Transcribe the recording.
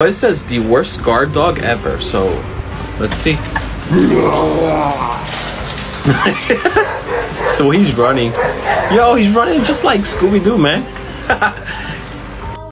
It says the worst guard dog ever, so let's see. the way he's running. Yo, he's running just like Scooby Doo, man.